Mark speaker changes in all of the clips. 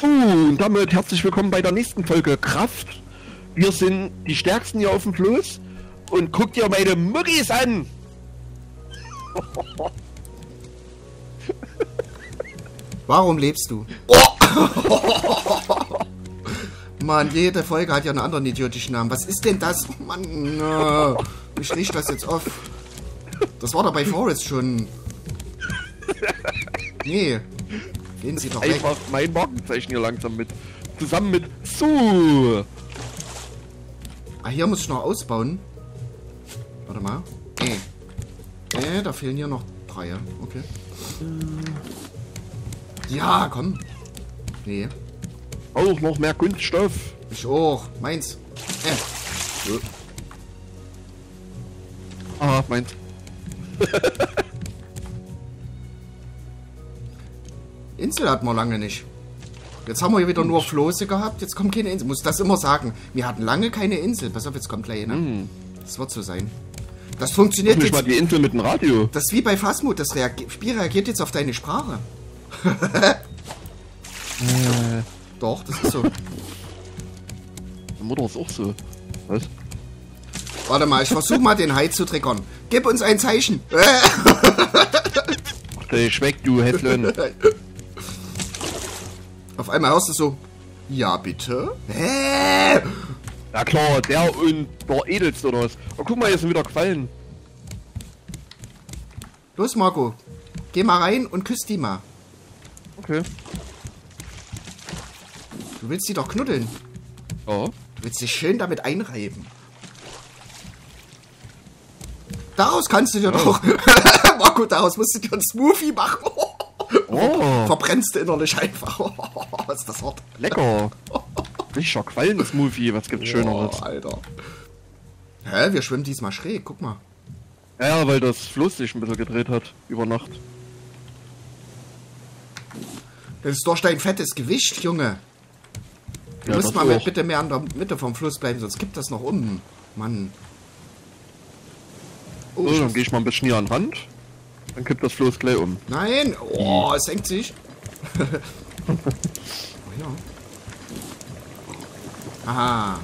Speaker 1: So, und damit herzlich willkommen bei der nächsten Folge Kraft. Wir sind die Stärksten hier auf dem Floß. Und guckt dir meine Muckis an!
Speaker 2: Warum lebst du? Mann, jede Folge hat ja einen anderen idiotischen Namen. Was ist denn das? Oh Mann, äh, ich riech das jetzt auf. Das war doch bei Forest schon. Nee. Gehen Sie doch weg.
Speaker 1: Einfach mein Markenzeichen hier langsam mit. Zusammen mit Su.
Speaker 2: Ah, hier muss ich noch ausbauen. Warte mal. Nee. Nee, da fehlen hier noch drei. Okay. Ja, komm. Nee.
Speaker 1: Auch noch mehr Kunststoff.
Speaker 2: Ich auch. Meins. Äh. So.
Speaker 1: Ah, meins.
Speaker 2: Insel hatten wir lange nicht. Jetzt haben wir hier wieder nur Floße gehabt. Jetzt kommt keine Insel. Muss das immer sagen. Wir hatten lange keine Insel. Pass auf, jetzt kommt gleich, ne? Das wird so sein. Das funktioniert
Speaker 1: Nicht mal die Insel mit dem Radio.
Speaker 2: Das ist wie bei Phasmod. Das Reage Spiel reagiert jetzt auf deine Sprache. Doch, das ist so.
Speaker 1: Mutter ist auch so. Was?
Speaker 2: Warte mal, ich versuche mal den Hai zu triggern. Gib uns ein Zeichen.
Speaker 1: Ach, der schmeckt, du Häslön.
Speaker 2: Auf einmal hörst du so. Ja, bitte? Hä?
Speaker 1: Ja klar, der und der edelste oder was. Oh, guck mal, hier sind wieder Quallen.
Speaker 2: Los, Marco. Geh mal rein und küss die mal.
Speaker 1: Okay.
Speaker 2: Du willst die doch knuddeln.
Speaker 1: Ja.
Speaker 2: Du willst dich schön damit einreiben. Daraus kannst du dir doch. Marco, daraus musst du dir einen Smoothie machen.
Speaker 1: Oh,
Speaker 2: Verbrennst du innerlich einfach. Was ist das Wort?
Speaker 1: lecker. Richtiger Quallen-Smoothie, was gibt's Schöneres?
Speaker 2: Oh, Alter. Hä, wir schwimmen diesmal schräg, guck mal.
Speaker 1: Ja, weil das Fluss sich ein bisschen gedreht hat über Nacht.
Speaker 2: Das ist durch dein fettes Gewicht, Junge. Du
Speaker 1: Ja,
Speaker 2: musst mal mit, bitte mehr an der Mitte vom Fluss bleiben, sonst kippt das noch um. Mann. Oh,
Speaker 1: So, dann gehe ich mal ein bisschen hier an Rand. Dann kippt das Floß gleich um.
Speaker 2: Nein! Oh, es senkt sich. oh ja. Aha.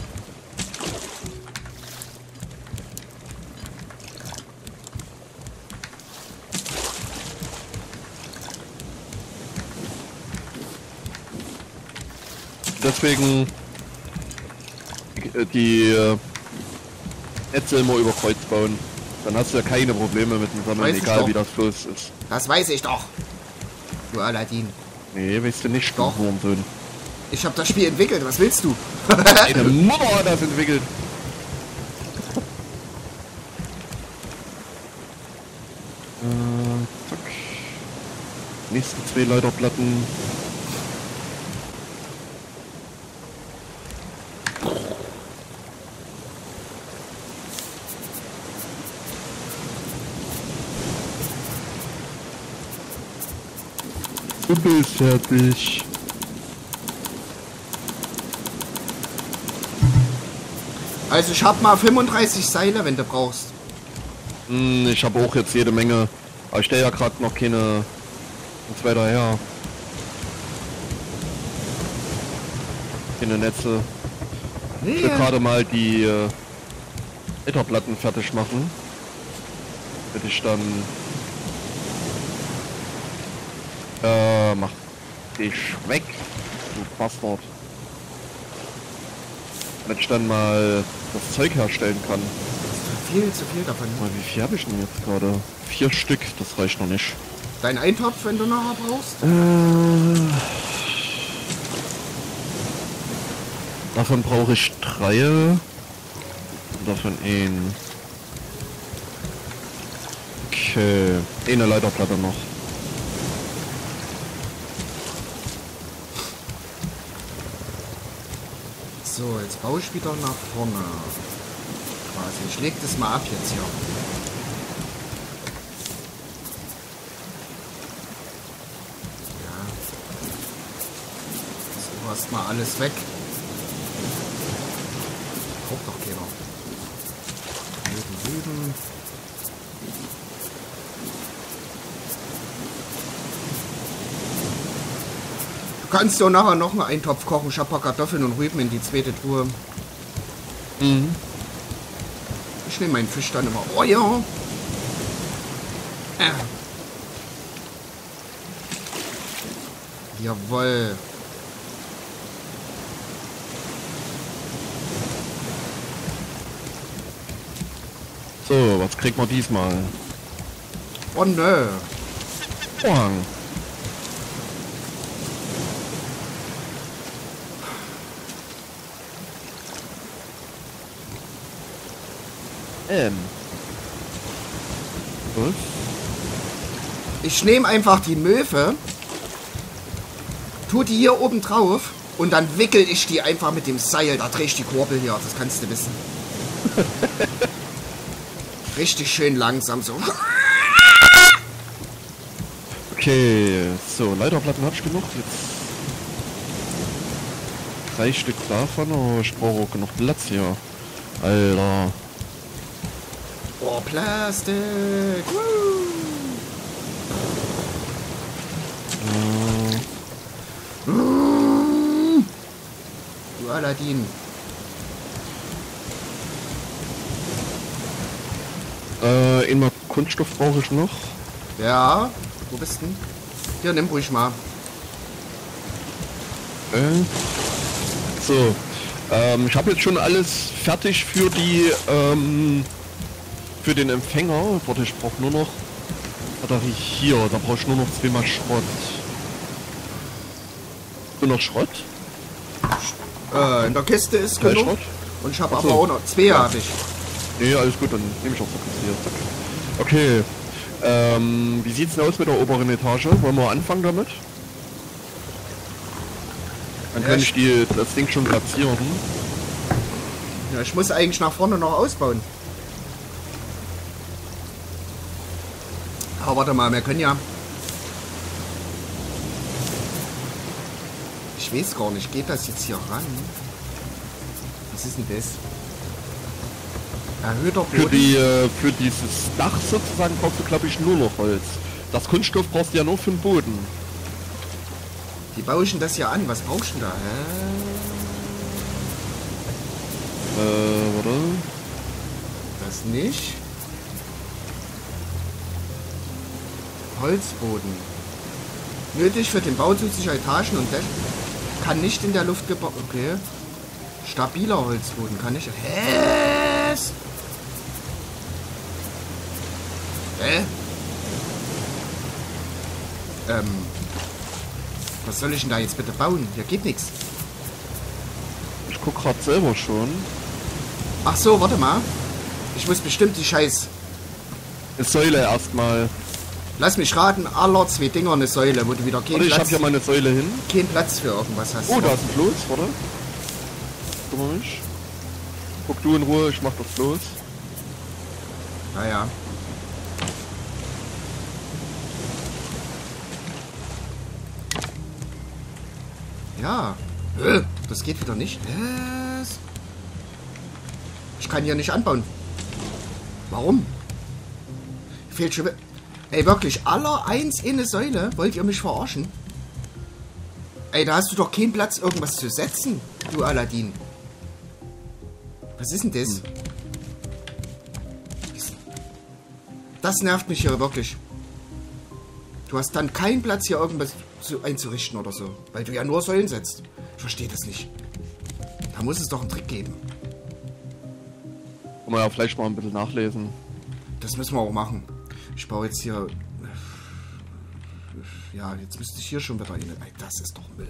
Speaker 1: Deswegen äh, die äh, Netze immer über Kreuz bauen. Dann hast du ja keine Probleme mit dem Sammeln, egal
Speaker 2: doch.
Speaker 1: wie das Floß ist.
Speaker 2: Das weiß ich doch. Du Aladdin.
Speaker 1: Nee, weißt du nicht,
Speaker 2: Doch.
Speaker 1: du Wurmsohn.
Speaker 2: Ich habe das Spiel entwickelt. Was willst du?
Speaker 1: Deine Mutter hat das entwickelt. Äh, zack. Nächsten zwei Leiterplatten. Du bist fertig.
Speaker 2: Also ich hab mal 35 Seile, wenn du brauchst.
Speaker 1: Hm, ich habe auch jetzt jede Menge. Aber ich stelle ja gerade noch keine. Was weiter her. Keine Netze. Ich will
Speaker 2: Nee.
Speaker 1: gerade mal die äh, Etherplatten fertig machen. Damit ich dann. Äh, mach dich weg, du Bastard. Damit ich dann mal das Zeug herstellen kann.
Speaker 2: Viel zu viel davon.
Speaker 1: Mal, wie viel habe ich denn jetzt gerade? Vier Stück, das reicht noch nicht.
Speaker 2: Dein Eintopf, wenn du nachher brauchst.
Speaker 1: Äh, davon brauche ich drei. Und davon ein. Okay. Eine Leiterplatte noch.
Speaker 2: So, jetzt baue ich wieder nach vorne. Quasi. Ich leg das mal ab jetzt hier. Ja. So, erstmal alles weg. Guckt doch keiner. Süden, Süden. Du kannst doch nachher noch mal einen Topf kochen. Ich hab paar Kartoffeln und Rüben in die zweite Truhe.
Speaker 1: Mhm.
Speaker 2: Ich nehme meinen Fisch dann immer. Oh ja. Äh. Jawoll.
Speaker 1: So, was kriegt man diesmal?
Speaker 2: Oh nö.
Speaker 1: Vorhang. Ähm. Was?
Speaker 2: Ich nehme einfach die Möwe, tu die hier oben drauf und dann wickel ich die einfach mit dem Seil. Da dreh ich die Kurbel hier, das kannst du wissen. Richtig schön langsam so.
Speaker 1: Okay, so, Leiterplatten hab ich genug. Jetzt drei Stück davon. Oh, ich brauche auch genug Platz hier. Alter.
Speaker 2: Plastik. Woo. Mm. Du Aladdin.
Speaker 1: Äh, immer Kunststoff brauche ich noch.
Speaker 2: Ja, wo bist du? Hier, nimm ruhig mal.
Speaker 1: Äh, so. Ähm, ich habe jetzt schon alles fertig für die, ähm, für den Empfänger. Warte, ich brauche nur noch, Batterie hier, da brauche ich nur noch zweimal Schrott. Du noch Schrott?
Speaker 2: Äh, in der Kiste ist
Speaker 1: Drei
Speaker 2: genug.
Speaker 1: Schrott?
Speaker 2: Und ich habe
Speaker 1: so.
Speaker 2: aber auch noch zwei habe ich.
Speaker 1: Nee, alles gut, dann nehme ich auch fokussiert. Okay. Ähm, wie sieht's denn aus mit der oberen Etage? Wollen wir anfangen damit? Dann
Speaker 2: Ja,
Speaker 1: kann
Speaker 2: ich-
Speaker 1: ich die, das Ding schon platzieren.
Speaker 2: Ja, ich muss eigentlich nach vorne noch ausbauen. Aber warte mal, wir können ja... Ich weiß gar nicht, geht das jetzt hier ran? Was ist denn das? Erhöhter
Speaker 1: Für
Speaker 2: Boden.
Speaker 1: die, äh, für dieses Dach sozusagen brauchst du, glaube ich, nur noch Holz. Das Kunststoff brauchst du ja nur für den Boden.
Speaker 2: Die baue ich denn das hier an? Was brauchst du denn da? Hä?
Speaker 1: Äh, warte.
Speaker 2: Das nicht. Holzboden. Nötig für den Bau zusätzlicher Etagen und Dächer. Kann nicht in der Luft gebaut. Okay. Stabiler Holzboden kann ich. Hä? Hä? Ähm. Was soll ich denn da jetzt bitte bauen? Hier geht nichts.
Speaker 1: Ich guck grad selber schon.
Speaker 2: Ach so, warte mal. Ich muss bestimmt die Scheiß.
Speaker 1: Eine Säule erstmal.
Speaker 2: Lass mich raten, aller zwei Dinger eine Säule, wo du wieder keinen
Speaker 1: Warte, ich
Speaker 2: Platz,
Speaker 1: hier meine Säule hin.
Speaker 2: keinen Platz für irgendwas hast.
Speaker 1: Oh, da ist ein Floß, warte. Guck mal mich. Guck du in Ruhe, ich mach das Floß.
Speaker 2: Naja. Ja. Äh, Das geht wieder nicht. Was? Ich kann hier nicht anbauen. Warum? Fehlt schon. Ey, wirklich, aller eins in eine Säule? Wollt ihr mich verarschen? Ey, da hast du doch keinen Platz, irgendwas zu setzen, du Aladdin. Was ist denn das? Das nervt mich hier wirklich. Du hast dann keinen Platz, hier irgendwas zu, einzurichten oder so. Weil du ja nur Säulen setzt. Ich verstehe das nicht. Da muss es doch einen Trick geben.
Speaker 1: Kann man ja vielleicht mal ein bisschen nachlesen.
Speaker 2: Das müssen wir auch machen. Ich baue jetzt hier... Ja, jetzt müsste ich hier schon wieder. Ey, Das ist doch Müll.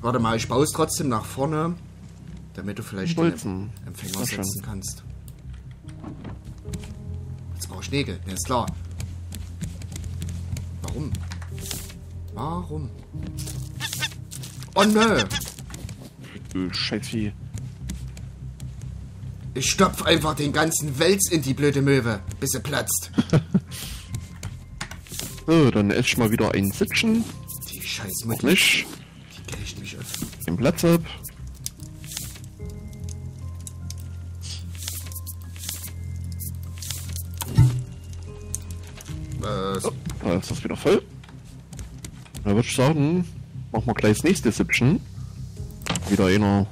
Speaker 2: Warte mal, ich baue es trotzdem nach vorne, damit du vielleicht den
Speaker 1: Bolzen.
Speaker 2: Empfänger
Speaker 1: Sehr schön.
Speaker 2: setzen kannst. Jetzt brauche ich Nägel, mir ist klar. Warum? Warum? Oh nö!
Speaker 1: Scheißvieh.
Speaker 2: Ich stopf einfach den ganzen Wels in die blöde Möwe, bis sie platzt.
Speaker 1: So, dann esse ich mal wieder ein Sitzen.
Speaker 2: Die scheiß Mutti,
Speaker 1: nicht.
Speaker 2: die kriegt mich auf.
Speaker 1: Den Platz ab.
Speaker 2: Äh,
Speaker 1: Da ist das wieder voll. Da würde ich sagen, machen wir gleich das nächste Sippchen. Wieder einer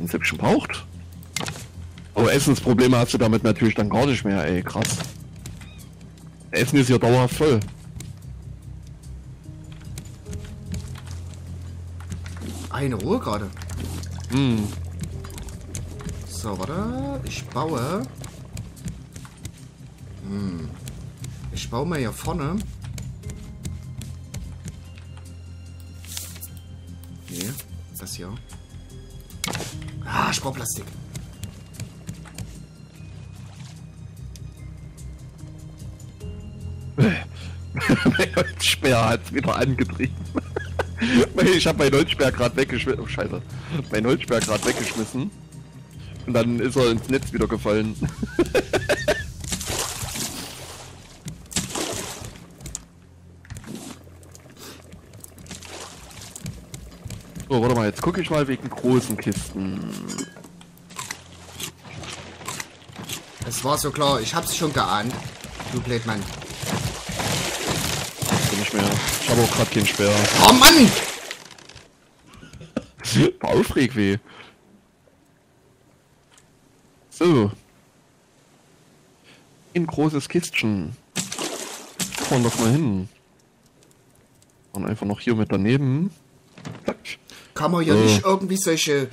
Speaker 1: ein Sippchen braucht. Aber Essensprobleme hast du damit natürlich dann gar nicht mehr, ey, krass. Essen ist ja dauerhaft voll.
Speaker 2: Eine Ruhe gerade.
Speaker 1: Hm.
Speaker 2: So, warte. Ich baue. Hm. Ich baue mal hier vorne. Nee, das hier. Ah, ich brauche Plastik.
Speaker 1: Mein Holzsperr hat wieder angetrieben. ich habe mein Holzsperr gerade weggeschmissen. Oh, scheiße. Mein Holzsperr gerade weggeschmissen. Und dann ist er ins Netz wieder gefallen. so, warte mal, jetzt gucke ich mal wegen großen Kisten.
Speaker 2: Es war so klar, ich hab's schon geahnt. Du Blödmann.
Speaker 1: Habe auch gerade keinen Speer.
Speaker 2: Oh Mann!
Speaker 1: Aufregweh. So. Ein großes Kistchen. Fahren doch mal hin. Und einfach noch hier mit daneben. Zack.
Speaker 2: Kann man hier
Speaker 1: So.
Speaker 2: nicht irgendwie solche,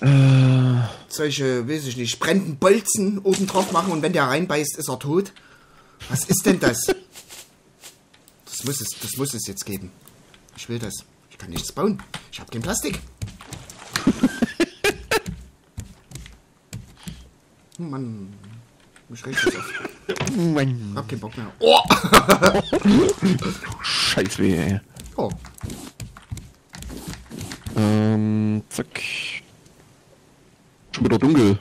Speaker 1: Äh,
Speaker 2: solche, weiß ich nicht, brennenden Bolzen oben drauf machen und wenn der reinbeißt, ist er tot? Was ist denn das? Das muss es, das muss es jetzt geben. Ich will das. Ich kann nichts bauen. Ich habe kein Plastik. Mann. Mich regt das auf.
Speaker 1: mein
Speaker 2: Hab keinen Bock mehr. Oh!
Speaker 1: Scheißweh, ey.
Speaker 2: oh.
Speaker 1: Ähm, zack. Schon wieder dunkel.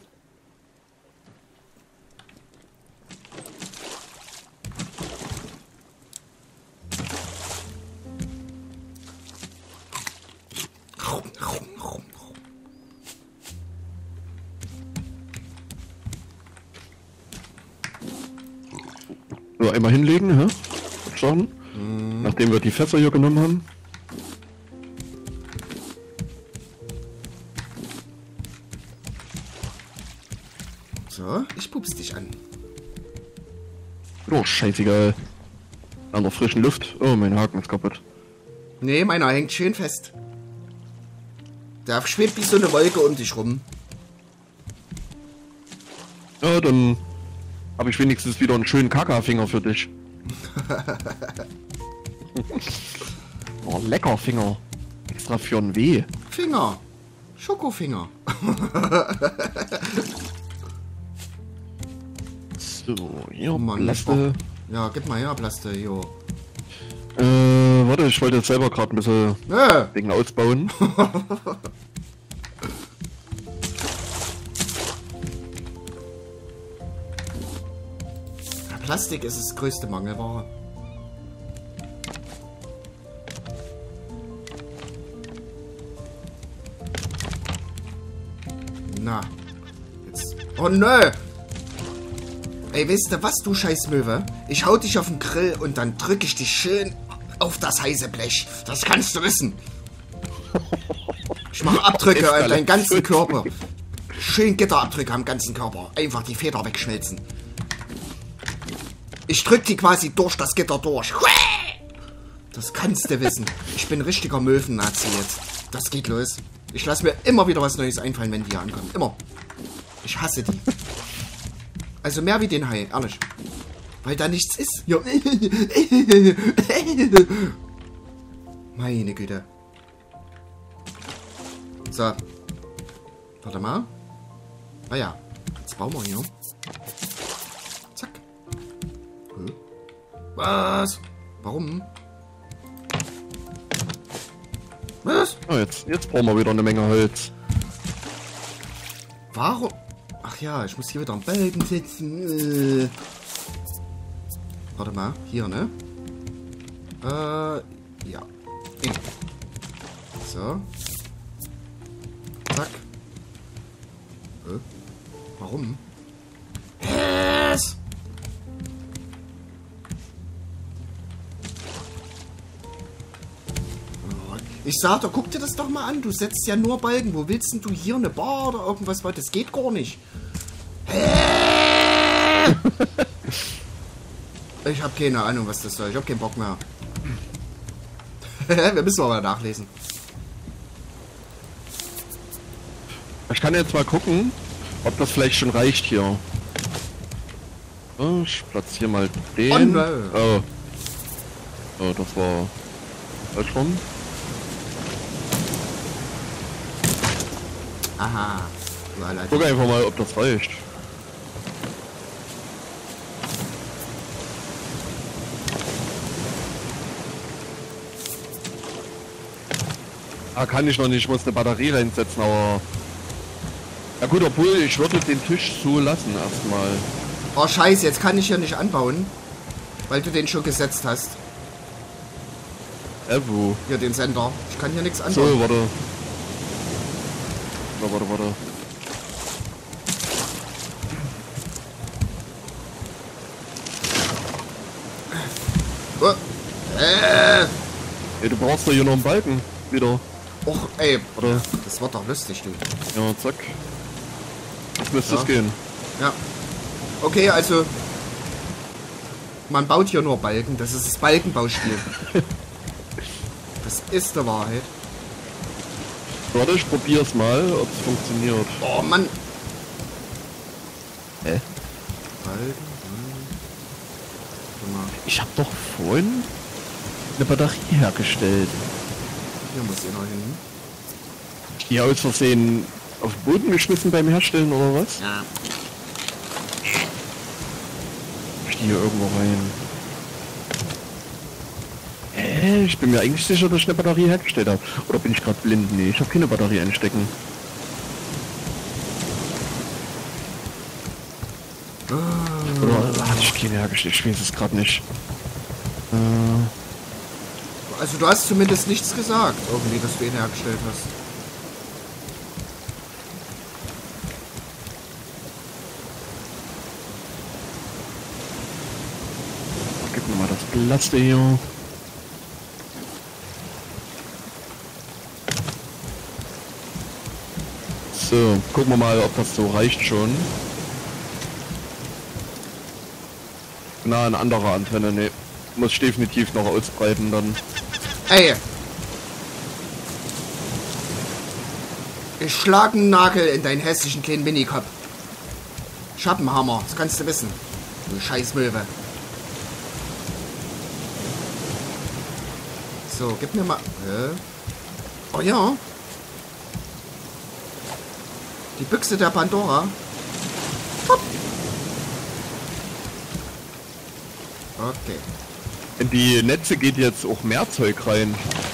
Speaker 1: So, einmal hinlegen, hä? Ich sagen. Nachdem wir die Fässer hier genommen haben.
Speaker 2: So, ich pups dich an.
Speaker 1: Oh, scheißegal. An der frischen Luft. Oh, mein Haken ist kaputt.
Speaker 2: Nee, meiner hängt schön fest. Der schwebt wie so eine Wolke um dich rum.
Speaker 1: Ja, dann habe ich wenigstens wieder einen schönen Kakafinger für dich. oh, lecker Finger. Extra für ein Weh.
Speaker 2: Finger. Schokofinger.
Speaker 1: So, hier,
Speaker 2: Oh Mann,
Speaker 1: Plaste.
Speaker 2: Ja, gib mal her, Plaste, jo.
Speaker 1: Äh, warte, ich wollte jetzt selber gerade ein bisschen
Speaker 2: Äh,
Speaker 1: Ding ausbauen.
Speaker 2: Plastik ist das größte Mangelware. Na. Jetzt. Oh nö! Ey, weißt du was, du scheiß Möwe? Ich hau dich auf den Grill und dann drück ich dich schön auf das heiße Blech. Das kannst du wissen. Ich mache Abdrücke an deinen ganzen Körper. Schön Gitterabdrücke am ganzen Körper. Einfach die Feder wegschmelzen. Ich drück die quasi durch das Gitter durch. Das kannst du wissen. Ich bin richtiger Möwen-Nazi jetzt. Das geht los. Ich lasse mir immer wieder was Neues einfallen, wenn die hier ankommen. Immer. Ich hasse die. Also mehr wie den Hai, ehrlich. Weil da nichts ist. Ja. Meine Güte. So. Warte mal. Ah ja. Jetzt bauen wir hier. Was? Warum? Was?
Speaker 1: Oh, jetzt, jetzt brauchen wir wieder eine Menge Holz.
Speaker 2: Warum? Ach ja, ich muss hier wieder am Balken sitzen. Äh. Warte mal, hier, ne? Äh, ja. Ing. So. Zack. Äh, warum? Yes! Ich sag doch, guck dir das doch mal an. Du setzt ja nur Balken. Wo willst denn du hier eine Bar oder irgendwas? Weil das geht gar nicht. Ich habe keine Ahnung, was das soll. Ich habe keinen Bock mehr. Wir müssen aber nachlesen.
Speaker 1: Ich kann jetzt mal gucken, ob das vielleicht schon reicht hier. So, ich platziere mal den.
Speaker 2: Oh, no.
Speaker 1: oh. oh, das war falsch rum.
Speaker 2: Aha. Allein.
Speaker 1: Guck einfach mal, ob das reicht. Ah, kann ich noch nicht, ich muss eine Batterie reinsetzen, aber... Ja gut, obwohl, ich würde den Tisch so lassen erstmal.
Speaker 2: Oh scheiße, jetzt kann ich hier nicht anbauen. Weil du den schon gesetzt hast.
Speaker 1: Äh, wo?
Speaker 2: Hier den Sender. Ich kann hier nichts
Speaker 1: So,
Speaker 2: anbauen.
Speaker 1: warte. Warte, warte, warte.
Speaker 2: Äh.
Speaker 1: Ey, du brauchst doch hier noch einen Balken. Wieder.
Speaker 2: Och, ey.
Speaker 1: Warte.
Speaker 2: Das wird doch lustig, du.
Speaker 1: Ja, zack. Jetzt müsste
Speaker 2: Ja.
Speaker 1: es gehen.
Speaker 2: Ja. Okay, also. Man baut hier nur Balken. Das ist das Balkenbauspiel. das ist der Wahrheit.
Speaker 1: Warte, ich probier's mal, ob es funktioniert.
Speaker 2: Oh Mann.
Speaker 1: Hä? Ich hab doch vorhin eine Batterie hergestellt.
Speaker 2: Hier muss ihr noch hin.
Speaker 1: Die aus Versehen auf den Boden geschmissen beim Herstellen oder was?
Speaker 2: Ja.
Speaker 1: Ich hier irgendwo rein. Hä? Ich bin mir eigentlich sicher, dass ich eine Batterie hergestellt habe. Oder bin ich gerade blind? Nee, ich habe keine Batterie einstecken. Oder hatte ich keine hergestellt? Ich weiß es gerade nicht. Äh,
Speaker 2: Also du hast zumindest nichts gesagt, irgendwie, dass du ihn hergestellt hast.
Speaker 1: gib mir mal das Plaste hier. So, gucken wir mal, ob das so reicht schon. Na, eine andere Antenne, ne. Muss ich definitiv noch ausbreiten dann.
Speaker 2: Ey! Ich schlag einen Nagel in deinen hässlichen kleinen Minikopf. Ich hab einen Hammer, das kannst du wissen. Du scheiß Möwe. So, gib mir mal... Hä? Oh ja. Die Büchse der Pandora. Hopp. Okay.
Speaker 1: In die Netze geht jetzt auch mehr Zeug rein.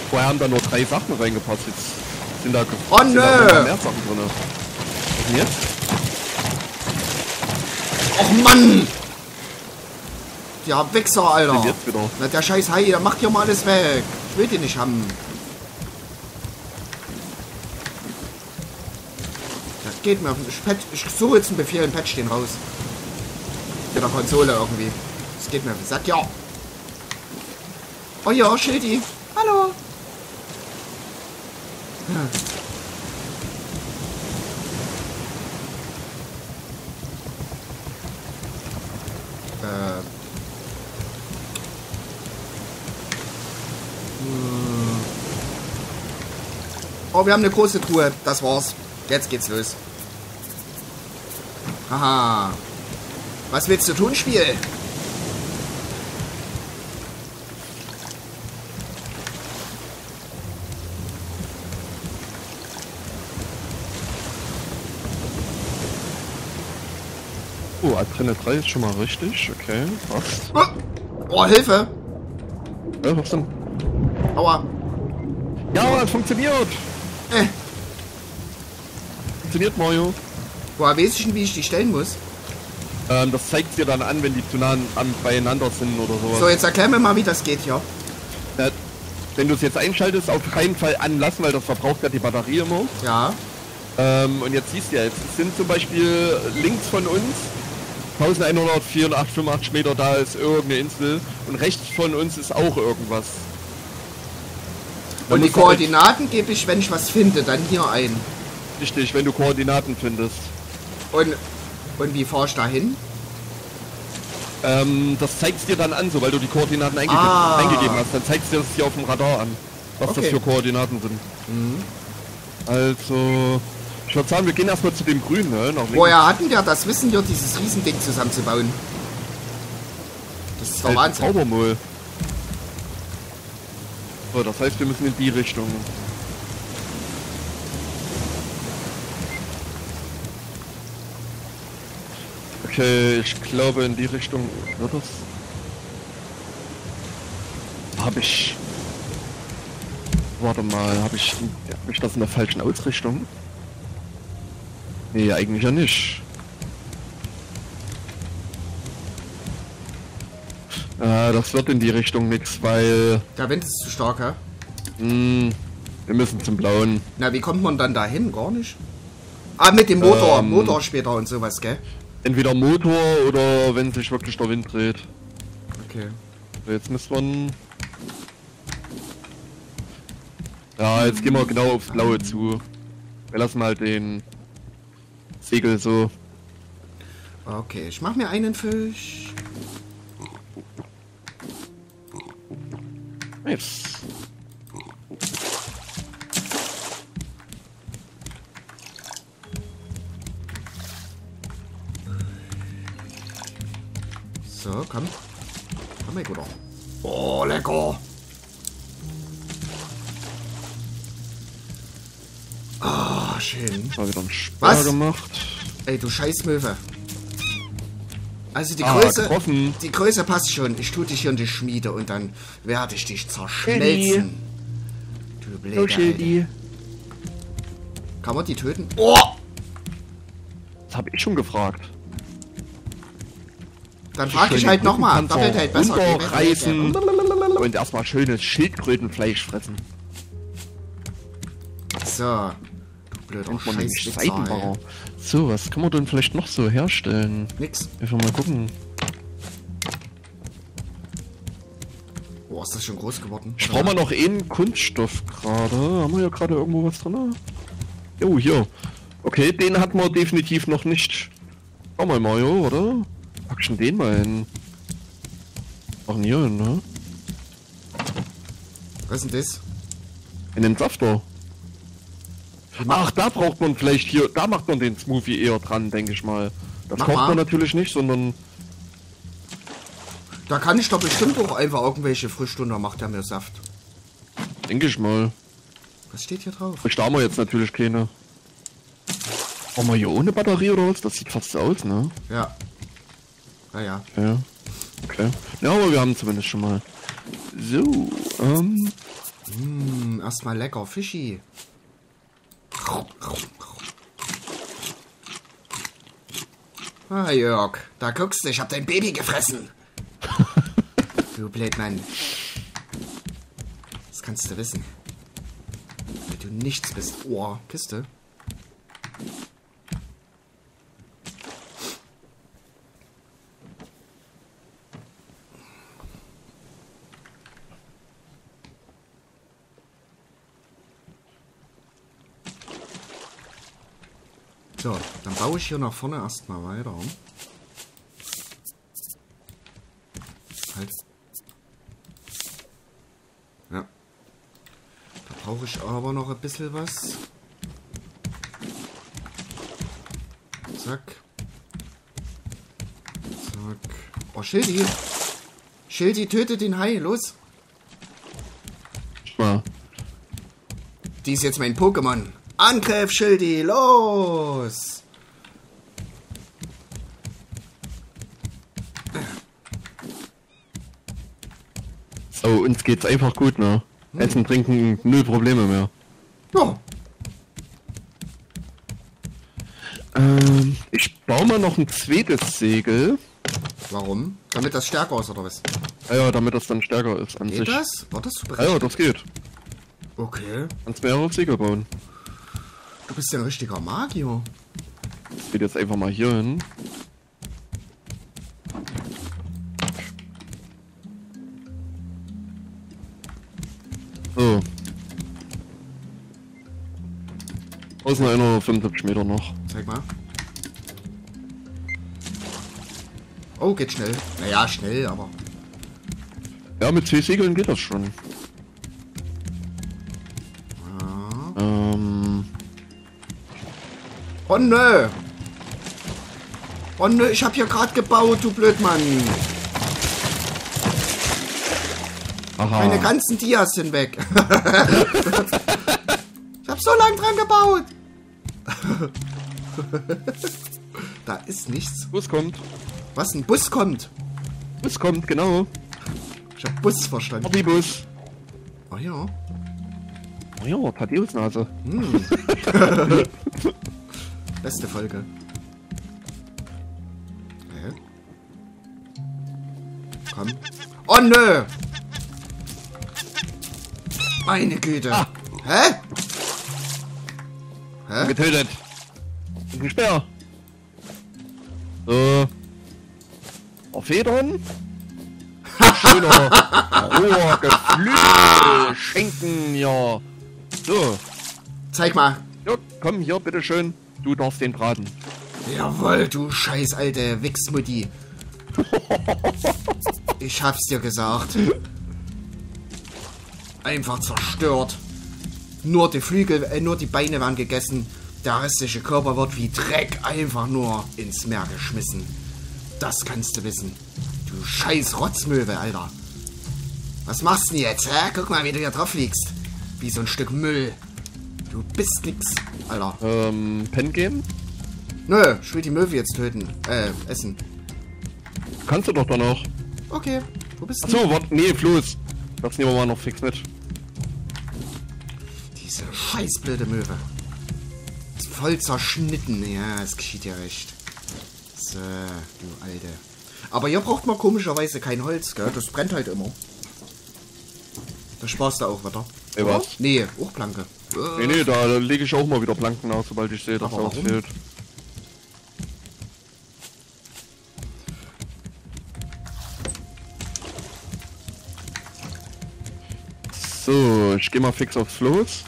Speaker 1: Vorher haben da nur drei Sachen reingepasst. Jetzt sind da,
Speaker 2: Oh,
Speaker 1: sind da
Speaker 2: nö.
Speaker 1: noch mehr Sachen drin. Denn jetzt?
Speaker 2: Och Mann! Ja, Wichser, Alter.
Speaker 1: denn jetzt wieder?
Speaker 2: Na, der scheiß Hai, der macht hier mal alles weg. Ich will den nicht haben. Geht mir auf den... Ich, suche jetzt einen Befehl und patch den raus. Mit der Konsole irgendwie. Das geht mir auf den Sack, ja. Oh ja, Schildi. Hallo. Hm. Äh. Hm. Oh, wir haben eine große Truhe. Das war's. Jetzt geht's los. Haha. Was willst du tun, Spiel?
Speaker 1: Oh, Antenne 3 ist schon mal richtig. Okay, passt.
Speaker 2: Oh, oh Hilfe.
Speaker 1: Ja, was denn?
Speaker 2: Aua.
Speaker 1: Ja, es funktioniert!
Speaker 2: Äh.
Speaker 1: Funktioniert, Mario.
Speaker 2: Woher weiß ich denn, wie ich die stellen muss?
Speaker 1: Ähm, das zeigt dir dann an, wenn die zu nah an, beieinander sind oder sowas.
Speaker 2: So, jetzt erklär mir mal, wie das geht hier.
Speaker 1: Ja, wenn du es jetzt einschaltest, auf keinen Fall anlassen, weil das verbraucht ja die Batterie immer.
Speaker 2: Ja.
Speaker 1: Ähm, und jetzt siehst du ja, jetzt sind zum Beispiel links von uns 1184, 85 Meter, da ist irgendeine Insel und rechts von uns ist auch irgendwas.
Speaker 2: Und die
Speaker 1: halt-
Speaker 2: Koordinaten gebe ich, wenn ich was finde, dann hier ein.
Speaker 1: Richtig, wenn du Koordinaten findest.
Speaker 2: Und, und wie fahre ich da hin?
Speaker 1: Ähm, das zeigt's dir dann an, sobald du die Koordinaten eingegeben,
Speaker 2: Ah.
Speaker 1: eingegeben hast. Dann zeigst dir das hier auf dem Radar an, was das
Speaker 2: Okay.
Speaker 1: für Koordinaten sind. Also, ich würde sagen, wir gehen erstmal zu dem Grünen, ne?
Speaker 2: Woher hatten wir das Wissen, hier dieses Riesending zusammenzubauen? Das ist doch
Speaker 1: Alter,
Speaker 2: Wahnsinn.
Speaker 1: Zaubermol. So, das heißt, wir müssen in die Richtung. Okay, ich glaube in die Richtung wird das. Habe ich. Warte mal, habe ich, hab ich das in der falschen Ausrichtung? Nee, eigentlich ja nicht. Äh, das wird in die Richtung nix, weil
Speaker 2: Der Wind ist zu stark, hä?
Speaker 1: mh, wir müssen zum Blauen.
Speaker 2: Na, wie kommt man dann dahin? Gar nicht. Ah, mit dem Motor.
Speaker 1: Ähm.
Speaker 2: Motor später und sowas, gell?
Speaker 1: Entweder Motor oder wenn sich wirklich der Wind dreht.
Speaker 2: Okay.
Speaker 1: So, jetzt müssen wir... Ja, jetzt gehen wir genau aufs Blaue zu. Wir lassen halt den Segel so.
Speaker 2: Okay, ich mach mir einen Fisch.
Speaker 1: Nice.
Speaker 2: So, komm. Komm, mein Guter. Oh, lecker. Ah, schön.
Speaker 1: Mal wieder ein Sperr
Speaker 2: Was?
Speaker 1: gemacht.
Speaker 2: Ey, du Scheißmöwe. Also die
Speaker 1: Ah,
Speaker 2: Größe,
Speaker 1: getroffen.
Speaker 2: die Größe passt schon. Ich tue dich hier in die Schmiede und dann werde ich dich zerschmelzen. Du blöder Alter. Kann man die töten? Oh!
Speaker 1: Das habe ich schon gefragt.
Speaker 2: Dann frag ich halt nochmal. Da
Speaker 1: Panzer
Speaker 2: wird halt besser. Weg.
Speaker 1: Und erstmal schönes Schildkrötenfleisch fressen.
Speaker 2: So. Du blöder.
Speaker 1: Seitenbauer. So, was kann man denn vielleicht noch so herstellen?
Speaker 2: Nix.
Speaker 1: Einfach mal gucken.
Speaker 2: Boah, ist das schon groß geworden?
Speaker 1: Ich brauche mal noch einen Kunststoff gerade. Haben wir ja gerade irgendwo was drin? Jo, hier. Okay, den hat man definitiv noch nicht. Schau mal, Mario, oder? Pack schon den mal hin. Machen hier hin, ne?
Speaker 2: Was ist denn das?
Speaker 1: In den Safter. Ach, da braucht man vielleicht hier, da macht man den Smoothie eher dran, denke ich mal. Das
Speaker 2: Mach
Speaker 1: kauft
Speaker 2: mal.
Speaker 1: man natürlich nicht, sondern
Speaker 2: Da kann ich doch bestimmt auch einfach irgendwelche Frühstunden, da macht er mir Saft.
Speaker 1: denke ich mal.
Speaker 2: Was steht hier drauf?
Speaker 1: Ich da wir jetzt natürlich keine. Brauchen wir hier ohne Batterie oder was? Das sieht fast so aus, ne?
Speaker 2: Ja. Naja.
Speaker 1: Ja. Okay. Ja, aber wir haben zumindest schon mal. So, ähm.
Speaker 2: Hm, erstmal lecker Fischi. Ah, Jörg, da guckst du, ich hab dein Baby gefressen. du Blödmann. Das kannst du wissen. Wenn du nichts bist. Oh, Kiste. So, dann baue ich hier nach vorne erstmal weiter. Halt. Ja. Da brauche ich aber noch ein bisschen was. Zack. Zack. Oh, Schildi. Schildi, töte den Hai. Los.
Speaker 1: Mal.
Speaker 2: Die ist jetzt mein Pokémon. Angriff, Schildi, los!
Speaker 1: So, uns geht's einfach gut, ne? Essen, trinken, null Probleme mehr.
Speaker 2: Ja,
Speaker 1: Ähm, ich baue mal noch ein zweites Segel.
Speaker 2: warum? Damit das stärker ist, oder was?
Speaker 1: Ah ja, damit das dann stärker ist an
Speaker 2: Geht
Speaker 1: sich.
Speaker 2: das? War das so
Speaker 1: Ah ja, das geht.
Speaker 2: Okay.
Speaker 1: Kannst mehrere Segel bauen.
Speaker 2: Du bist ja ein richtiger Magier.
Speaker 1: Das geht jetzt einfach mal hier hin. Außen 175 Meter noch.
Speaker 2: Zeig mal. Oh, geht schnell. Naja, schnell, aber.
Speaker 1: Ja, mit zwei Segeln geht das schon. Ähm,
Speaker 2: Oh nö! Oh nö, ich hab hier gerade gebaut, du Blödmann.
Speaker 1: aha.
Speaker 2: Meine ganzen Dias sind weg. ich hab so lang dran gebaut. da ist nichts.
Speaker 1: Bus kommt.
Speaker 2: Was, ein Bus kommt?
Speaker 1: Bus kommt, genau.
Speaker 2: Ich hab Bus verstanden.
Speaker 1: Partybus.
Speaker 2: Oh ja.
Speaker 1: Oh ja, Thaddeus-Nase.
Speaker 2: Beste Folge. Hä? Komm. Oh nö! Meine Güte.
Speaker 1: Ah.
Speaker 2: Hä? Hä?
Speaker 1: Getötet. Ein Speer. So. Auf Federn. Schöner, roher Geflügel. Schenken, ja. So.
Speaker 2: Zeig mal.
Speaker 1: Ja, komm hier, bitteschön. Du darfst den braten.
Speaker 2: Jawohl, du scheiß alte Wichsmutti. Ich hab's dir gesagt. Einfach zerstört. Nur die Flügel, äh, nur die Beine werden gegessen. Der restliche Körper wird wie Dreck einfach nur ins Meer geschmissen. Das kannst du wissen. Du scheiß Rotzmöwe, Alter. Was machst du denn jetzt, hä? Guck mal, wie du hier drauf liegst. Wie so ein Stück Müll. Du bist nix, Alter.
Speaker 1: Ähm, Pen geben?
Speaker 2: Nö, ich will die Möwe jetzt töten. Äh, essen.
Speaker 1: Kannst du doch dann auch.
Speaker 2: Okay, wo bist du?
Speaker 1: So, warte, nee, Floß. Das nehmen wir mal noch fix mit.
Speaker 2: Scheiß blöde Möwe. Ist voll zerschnitten. Ja, es geschieht ja recht. So, du Alte. Aber hier braucht man komischerweise kein Holz, gell? Das brennt halt immer. Das sparst du auch wieder.
Speaker 1: Ey, was?
Speaker 2: Nee, auch Planke. Äh,
Speaker 1: Nee, nee, da lege ich auch mal wieder Planken aus, sobald ich sehe, dass da was fehlt. So, ich gehe mal fix aufs Floß.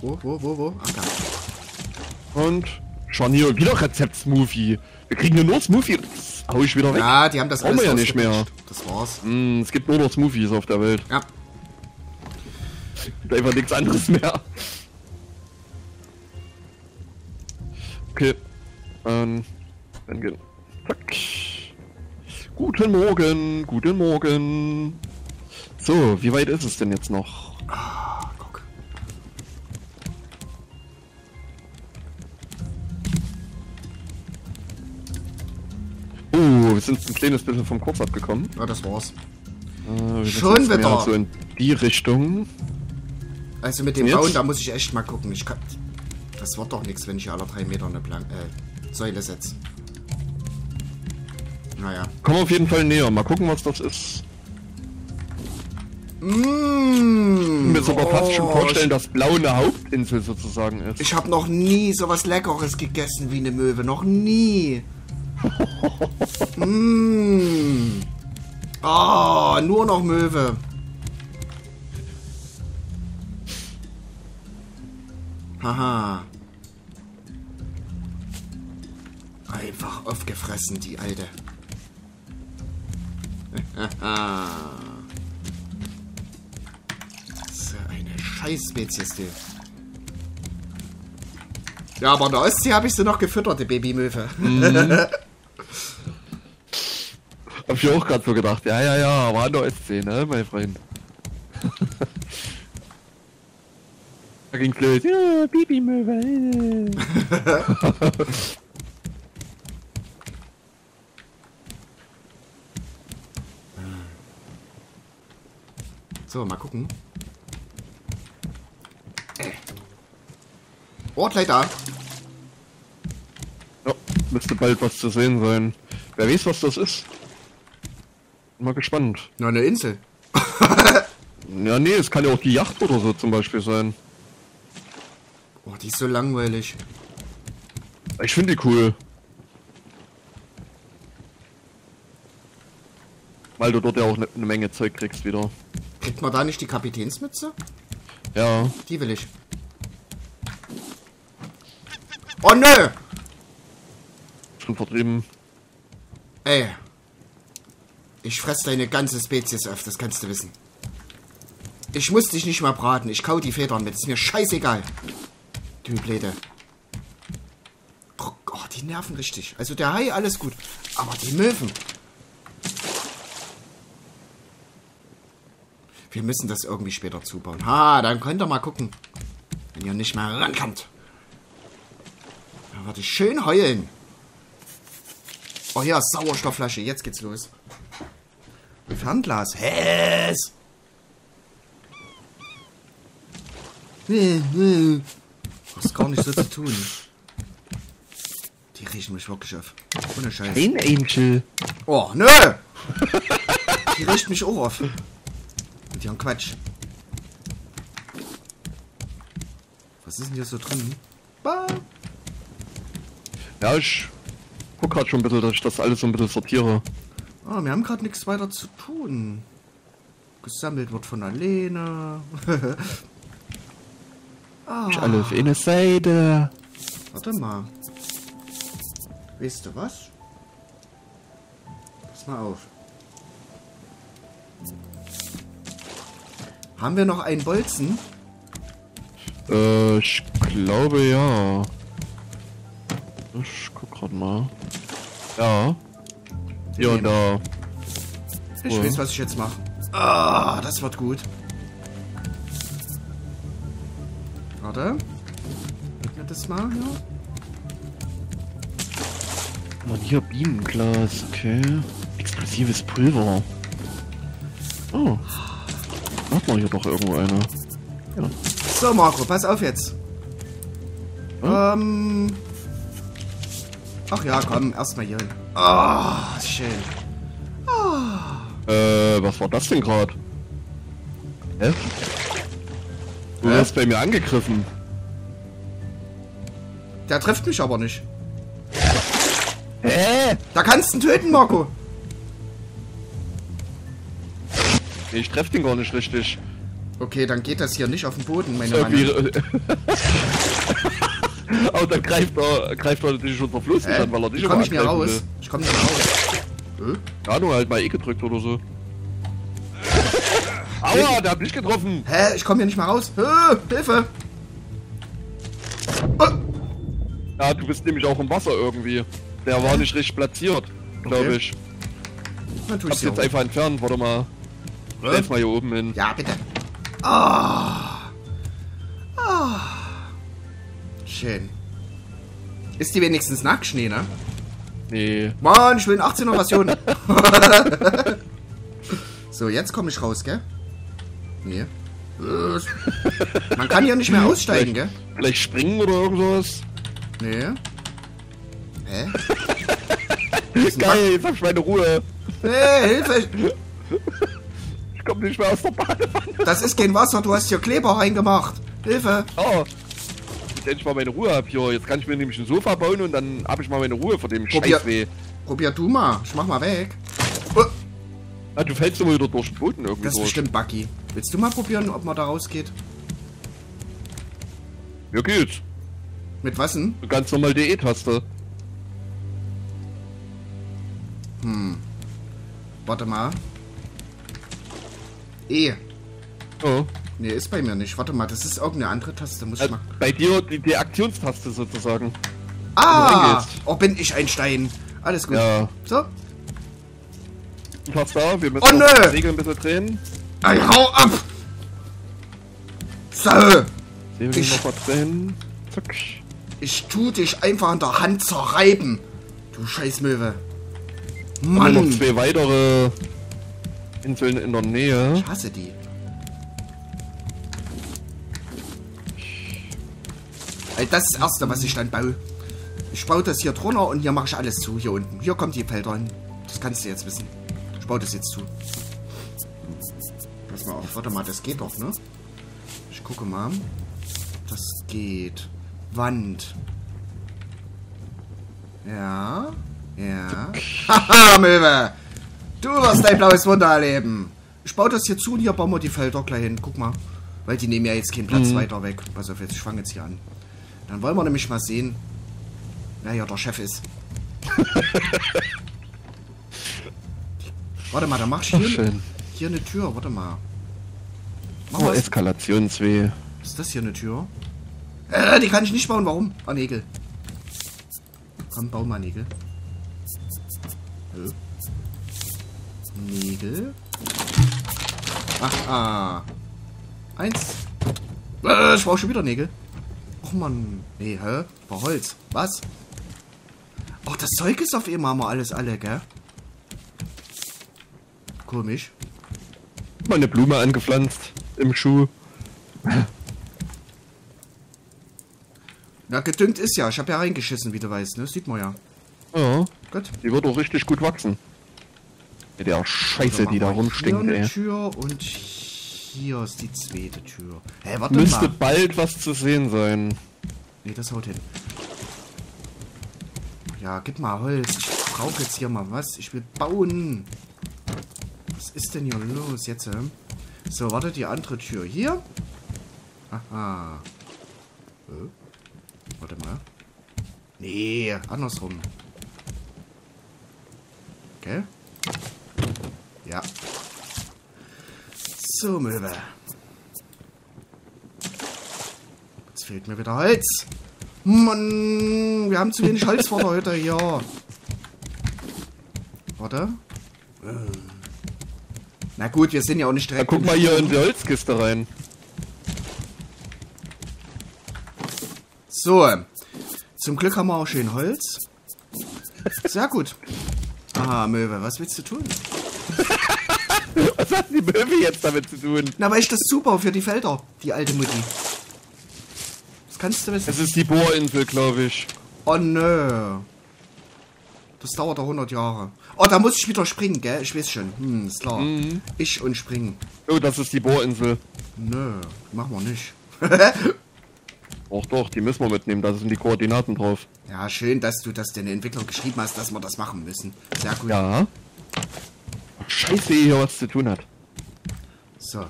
Speaker 2: Wo, wo, wo, wo? Da.
Speaker 1: Und schon hier wieder Rezept-Smoothie. Wir kriegen hier nur Smoothie. Das hau ich wieder weg.
Speaker 2: Ja, die haben das
Speaker 1: Brauchen
Speaker 2: alles
Speaker 1: wir ja nicht mehr.
Speaker 2: Das war's.
Speaker 1: Hm, es gibt nur noch Smoothies auf der Welt.
Speaker 2: Ja.
Speaker 1: Gibt einfach nichts anderes mehr. Okay. Ähm, dann gehen. Zack. Guten Morgen, guten Morgen. So, wie weit ist es denn jetzt noch?
Speaker 2: Ah,
Speaker 1: Oh, wir sind ein kleines bisschen vom Kurs abgekommen.
Speaker 2: Ja, das war's.
Speaker 1: Äh,
Speaker 2: Schon wieder.
Speaker 1: So in die Richtung.
Speaker 2: Also mit dem
Speaker 1: Jetzt?
Speaker 2: Bauen, da muss ich echt mal gucken. Ich kann. Das wird doch nichts, wenn ich alle drei Meter eine Plan äh, Säule setze. Naja.
Speaker 1: Wir auf jeden Fall näher. Mal gucken, was das ist.
Speaker 2: Mmh,
Speaker 1: Mir so aber fast schon
Speaker 2: oh,
Speaker 1: vorstellen, dass Blau eine Hauptinsel sozusagen ist.
Speaker 2: Ich habe noch nie sowas Leckeres gegessen wie eine Möwe. Noch nie. mmh. Oh, nur noch Möwe. Haha. Einfach aufgefressen, die Alte. so eine Scheißspezies, du. Ja, aber in der Ostsee habe ich sie noch gefüttert, die Babymöwe.
Speaker 1: Hab ich auch gerade so gedacht. Ja, ja, ja, an der Ostsee, ne, mein Freund. da ging's los. Ja, Babymöwe.
Speaker 2: So, mal gucken. Oh, gleich da.
Speaker 1: Ja, müsste bald was zu sehen sein. Wer weiß, was das ist. Mal gespannt.
Speaker 2: Na, eine Insel.
Speaker 1: Ja, nee, es kann ja auch die Yacht oder so zum Beispiel sein.
Speaker 2: Oh, die ist so langweilig.
Speaker 1: Ich finde die cool. Weil du dort ja auch eine ne Menge Zeug kriegst wieder.
Speaker 2: Kriegt man da nicht die Kapitänsmütze?
Speaker 1: Ja,
Speaker 2: Die will ich. Oh nö!
Speaker 1: Schon vertrieben.
Speaker 2: Ey. Ich fress deine ganze Spezies auf, das kannst du wissen. Ich muss dich nicht mal braten. Ich kau die Federn mit. Ist mir scheißegal. Du Bläde. Oh, oh, die nerven richtig. Also der Hai, alles gut. Aber die Möwen. Wir müssen das irgendwie später zubauen. Ha, dann könnt ihr mal gucken. Wenn ihr nicht mehr rankommt. Dann werde ich schön heulen. Oh ja, Sauerstoffflasche. Jetzt geht's los. Fernglas. Häs. Hast gar nicht so zu tun. Die riechen mich wirklich auf. Ohne Scheiß.
Speaker 1: Ein Angel.
Speaker 2: Oh, nö! Die riecht mich auch auf. Mit ihrem Quatsch. Was ist denn hier so drin? Bah.
Speaker 1: Ja, ich guck gerade schon ein bisschen, dass ich das alles so ein bisschen sortiere.
Speaker 2: Ah, wir haben gerade nichts weiter zu tun. Gesammelt wird von alleine.
Speaker 1: Ich alle auf eine Seite.
Speaker 2: Warte mal. Weißt du was? Pass mal auf. Haben wir noch einen Bolzen?
Speaker 1: Äh, ich glaube ja. Ich guck gerade mal. Ja. Hier und da.
Speaker 2: Ich
Speaker 1: Ja.
Speaker 2: weiß, was ich jetzt mache. Ah, das wird gut. Warte. Mir das mal hier.
Speaker 1: Man, hier Bienenglas, okay. Explosives Pulver. Oh. Hat man hier doch irgendwo eine.
Speaker 2: So, Marco, pass auf jetzt. Ähm. Ach ja, komm, erstmal hier. Ah, schön.
Speaker 1: Äh, was war das denn gerade? Hä? Du
Speaker 2: Hä?
Speaker 1: hast bei mir angegriffen.
Speaker 2: Der trifft mich aber nicht.
Speaker 1: Hä?
Speaker 2: Da kannst du ihn töten, Marco.
Speaker 1: Ich treff den gar nicht richtig.
Speaker 2: Okay, dann geht das hier nicht auf den Boden, meine. Mann.
Speaker 1: Aber dann greift er, greift er natürlich unter Fluss
Speaker 2: Hä?
Speaker 1: an, weil er dich
Speaker 2: Ich komm
Speaker 1: immer
Speaker 2: nicht raus.
Speaker 1: will.
Speaker 2: Ich komm nicht mehr raus. Hä?
Speaker 1: Ja, nur halt mal E gedrückt oder so. Aua, der hat mich getroffen.
Speaker 2: Hä? Ich komm hier nicht mehr raus. Hä? Hilfe! Oh,
Speaker 1: Ja, du bist nämlich auch im Wasser irgendwie. Der war nicht richtig platziert, glaube
Speaker 2: Okay.
Speaker 1: ich.
Speaker 2: dann
Speaker 1: Hab's jetzt
Speaker 2: hoch.
Speaker 1: einfach entfernt, warte mal.
Speaker 2: Hä?
Speaker 1: Stell's mal hier oben hin.
Speaker 2: Ja, bitte. Ah. Ah. Schön. Ist die wenigstens Nacktschnee, ne?
Speaker 1: Nee.
Speaker 2: Mann, ich will eine 18er Version. so, jetzt komme ich raus, gell? Nee. Äh, Man kann hier nicht mehr aussteigen, gell?
Speaker 1: Vielleicht springen oder irgendwas?
Speaker 2: Nee. Hä?
Speaker 1: Geil, jetzt hab ich meine Ruhe.
Speaker 2: Hey, Hilfe!
Speaker 1: Ich komm nicht mehr aus der Badewanne.
Speaker 2: Das ist kein Wasser, du hast hier Kleber reingemacht. Hilfe!
Speaker 1: Oh. Jetzt endlich mal meine Ruhe hab hier. Jetzt kann ich mir nämlich ein Sofa bauen und dann hab ich mal meine Ruhe vor dem
Speaker 2: Probier-
Speaker 1: Scheißweh.
Speaker 2: Probier du mal. Ich mach mal weg. Oh,
Speaker 1: Ah, du fällst immer wieder durch den Boden irgendwie
Speaker 2: das ist
Speaker 1: durch.
Speaker 2: bestimmt Bucky. Willst du mal probieren, ob man da rausgeht?
Speaker 1: Ja, geht's.
Speaker 2: Mit was denn?
Speaker 1: Ganz normal die E-Taste.
Speaker 2: Warte mal. E.
Speaker 1: Oh.
Speaker 2: Nee, ist bei mir nicht. Warte mal, das ist irgendeine andere Taste. Muss ich
Speaker 1: Also
Speaker 2: mal.
Speaker 1: bei dir die, die Aktionstaste sozusagen.
Speaker 2: Ah! Oh, bin ich ein Stein. Alles gut.
Speaker 1: Ja.
Speaker 2: So.
Speaker 1: Hast da, wir müssen
Speaker 2: Oh,
Speaker 1: noch
Speaker 2: nö.
Speaker 1: die Segel ein bisschen drehen.
Speaker 2: Ey, hau ab! So.
Speaker 1: Segel
Speaker 2: Ich-
Speaker 1: noch mal drehen. Zack.
Speaker 2: Ich tu dich einfach in der Hand zerreiben. Du Scheißmöwe.
Speaker 1: Haben wir noch
Speaker 2: Mann.
Speaker 1: zwei weitere Inseln in der Nähe.
Speaker 2: Ich hasse die. Ey, das ist das Erste, was ich dann baue. Ich baue das hier drunter und hier mache ich alles zu, hier unten. Hier kommt die Felder hin. Das kannst du jetzt wissen. Ich baue das jetzt zu. Pass mal auf, warte mal, das geht doch, ne? Ich gucke mal. Das geht. Wand. Ja. Ja. Haha, Möwe! Du wirst dein blaues Wunder erleben. Ich baue das hier zu und hier bauen wir die Felder gleich hin. Guck mal. Weil die nehmen ja jetzt keinen Platz weiter weg. Pass auf jetzt, ich fange jetzt hier an. Dann wollen wir nämlich mal sehen, wer ja der Chef ist. Warte mal, da mach ich hier,
Speaker 1: schön.
Speaker 2: hier eine Tür. Warte mal. Mach
Speaker 1: Oh,
Speaker 2: ist,
Speaker 1: Eskalationsweh.
Speaker 2: ist das hier eine Tür? Äh, die kann ich nicht bauen. Warum? Ah, Nägel. Komm, bau mal Nägel. Hä? Nägel. Ach, ah. Eins. Äh, ich brauche schon wieder Nägel. Och man. Nee, hä? War Holz. Was? Ach, das Zeug ist auf einmal mal alles alle, gell? Komisch.
Speaker 1: Mal eine Blume angepflanzt im Schuh.
Speaker 2: Na, gedüngt ist ja. Ich habe ja reingeschissen, wie du weißt, ne? Sieht man ja.
Speaker 1: Ja,
Speaker 2: Gut.
Speaker 1: die wird auch richtig gut wachsen. Mit der Scheiße, die da rumstinkt,
Speaker 2: eine
Speaker 1: ey.
Speaker 2: Tür und hier ist die zweite Tür. Hä, warte
Speaker 1: Müsste
Speaker 2: mal.
Speaker 1: bald was zu sehen sein.
Speaker 2: Nee, das haut hin. Ja, gib mal Holz. Ich brauche jetzt hier mal was. Ich will bauen. Was ist denn hier los jetzt? hä? So, warte, die andere Tür. Hier? Aha. Äh? Warte mal. Nee, andersrum. Okay. Ja. So, Möwe. Jetzt fehlt mir wieder Holz. Mann, wir haben zu wenig Holz vor heute hier. Warte. Na gut, wir sind ja auch nicht direkt.
Speaker 1: guck
Speaker 2: im
Speaker 1: mal hier in die Holzkiste rein.
Speaker 2: So. Zum Glück haben wir auch schön Holz. Sehr gut. Aha, Möwe, was willst du tun?
Speaker 1: Was hat die Möwe jetzt damit zu tun?
Speaker 2: Na, weil ich das super für die Felder, die alte Mutti. Das kannst du wissen.
Speaker 1: Es ist die Bohrinsel, glaube ich.
Speaker 2: Oh nö. Das dauert doch 100 Jahre. Oh, da muss ich wieder springen, gell? Ich weiß schon. Hm, ist klar. Ich und springen.
Speaker 1: Oh, das ist die Bohrinsel.
Speaker 2: Nö, machen wir nicht.
Speaker 1: Doch, doch, die müssen wir mitnehmen. Da sind die Koordinaten drauf.
Speaker 2: ja, schön, dass du das den Entwicklern geschrieben hast, dass wir das machen müssen. Sehr gut.
Speaker 1: Ja. Scheiße, hier was zu tun hat.
Speaker 2: So,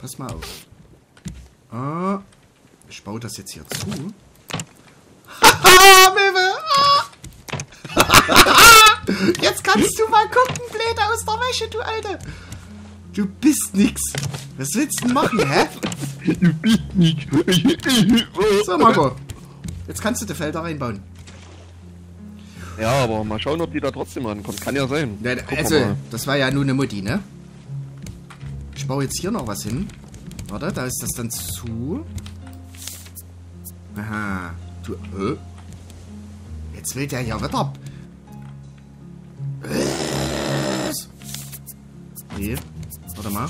Speaker 2: pass mal auf. Ah, ich baue das jetzt hier zu. Haha, Möwe! Ah! Jetzt kannst du mal gucken, Bläder aus der Wäsche, du Alte. Du bist nix. Was willst du denn machen, hä?
Speaker 1: Du bist nicht.
Speaker 2: So, Marco. Jetzt kannst du die Felder reinbauen.
Speaker 1: Ja, aber mal schauen, ob die da trotzdem rankommt. Kann ja sein. Wir
Speaker 2: also, das war ja nur eine Mutti, ne? Ich baue jetzt hier noch was hin. Warte, da ist das dann zu. Aha. Du, äh? Jetzt will der ja wieder. Was? Nee. Warte mal.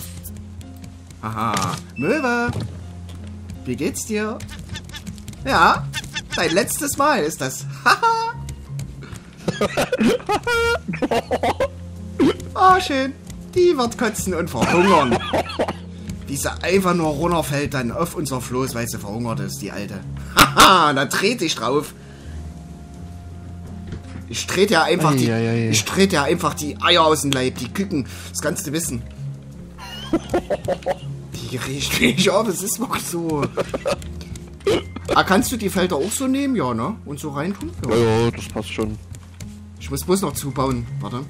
Speaker 2: Aha. Möwe. Wie geht's dir? Ja. Dein letztes Mal ist das. Haha. Oh, schön. Die wird kotzen und verhungern. Wie sie einfach nur runterfällt dann auf unser Floß, weil sie verhungert ist, die Alte. Haha, da dreht ich drauf. Ich trete ja einfach die, ich trete ja einfach die Eier aus dem Leib, die Küken. Das kannst du wissen. Die riecht mich auf, es ist wirklich so. Ah, kannst du die Felder auch so nehmen? Ja, ne? Und so reintun?
Speaker 1: Ja, ja, das passt schon.
Speaker 2: Ich muss bloß noch zubauen. Warte.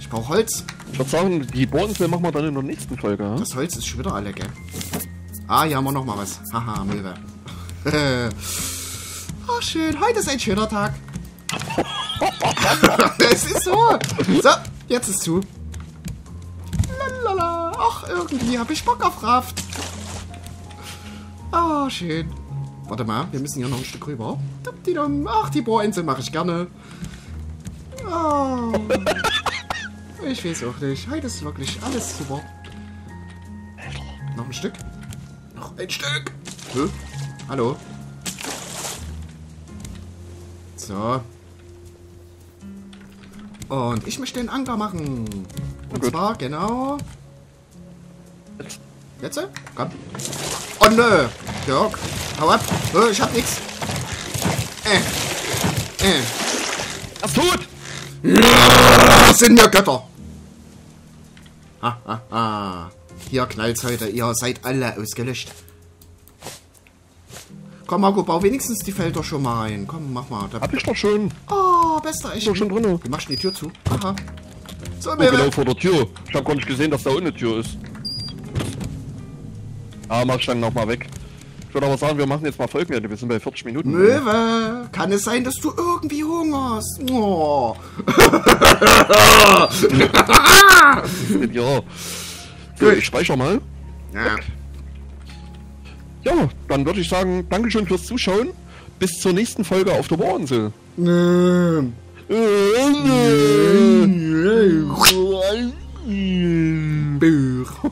Speaker 2: Ich brauche Holz.
Speaker 1: Ich würde sagen, die Bohrinsel machen wir dann in der nächsten Folge. hm?
Speaker 2: Das Holz ist schon wieder alle, gell? Ah, hier haben wir noch mal was. Haha, Möwe. oh, schön. Heute ist ein schöner Tag. Es ist so. So, jetzt ist zu. Lalala. Ach, irgendwie habe ich Bock auf Raft. Ah, schön. Warte mal, wir müssen hier noch ein Stück rüber. Ach, die Bohrinsel mache ich gerne. Oh. Ich weiß auch nicht. Heute ist wirklich alles super. Noch ein Stück? Noch ein Stück. Hä? Hallo? So. Und ich möchte den Anker machen. Und
Speaker 1: gut.
Speaker 2: zwar genau.
Speaker 1: Jetzt.
Speaker 2: Komm. Oh nö. Dirk. Hau ab. Ich hab nix. Äh. Äh.
Speaker 1: Das tut!
Speaker 2: Das sind ja Götter. Ha, ha, ha. Hier knallt's heute. Ihr seid alle ausgelöscht. Komm, Marco, bau wenigstens die Felder schon mal ein. Komm, mach mal. Da,
Speaker 1: Hab ich doch schon.
Speaker 2: oh, bester echt.
Speaker 1: Ist doch schon drin.
Speaker 2: Wie machst du die Tür zu? Aha. So,
Speaker 1: Oh, genau vor der Tür. Ich habe gar nicht gesehen, dass da ohne Tür ist. Ah, mach ich dann nochmal weg. Ich würde aber sagen, wir machen jetzt mal Folgenende. Wir sind bei 40 Minuten.
Speaker 2: Möwe, kann es sein, dass du irgendwie hungerst? Oh.
Speaker 1: Ja. So, ich speichere mal.
Speaker 2: Ja.
Speaker 1: Ja, dann würde ich sagen, Dankeschön fürs Zuschauen. Bis zur nächsten Folge auf der Bohrinsel.
Speaker 2: Nö. Buch.